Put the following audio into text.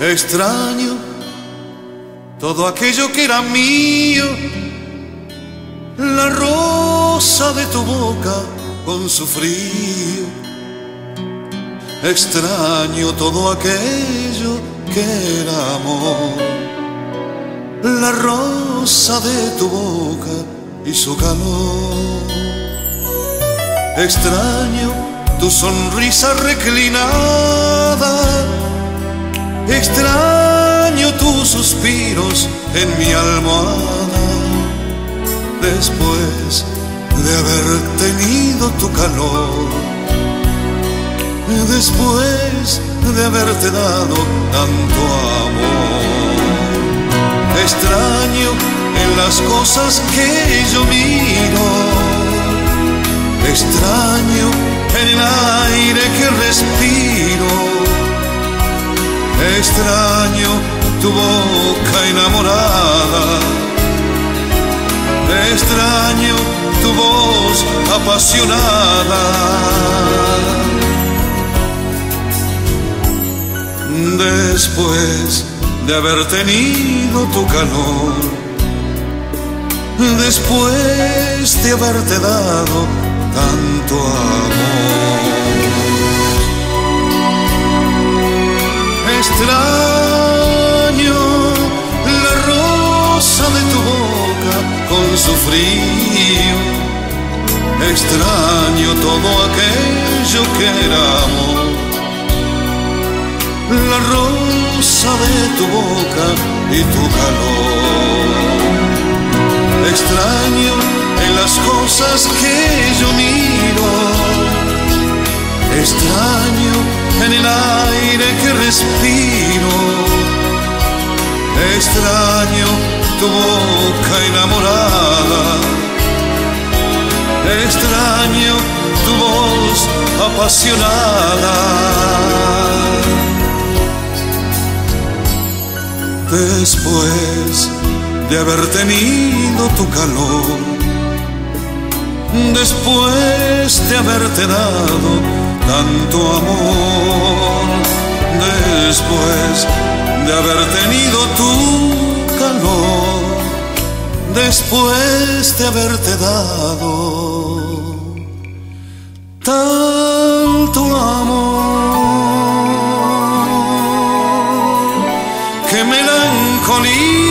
Extraño todo aquello que era mío, la rosa de tu boca con su frío. Extraño todo aquello que era amor, la rosa de tu boca y su calor. Extraño tu sonrisa reclinada Extraño tus suspiros en mi almohada después de haber tenido tu calor, después de haberte dado tanto amor. Extraño en las cosas que yo miro, extraño en el aire que respiro Extraño tu boca enamorada. Extraño tu voz apasionada. Después de haber tenido tu calor, después de haberte dado tanto amor. Extraño la rosa de tu boca con su frío. Extraño todo aquello que era. La rosa de tu boca y tu calor. Extraño en las cosas que Extraño tu boca enamorada. Extraño tu voz apasionada. Después de haber tenido tu calor, después de haberte dado tanto amor después de haber tenido tu calor, después de haberte dado tanto amor. Qué melancolía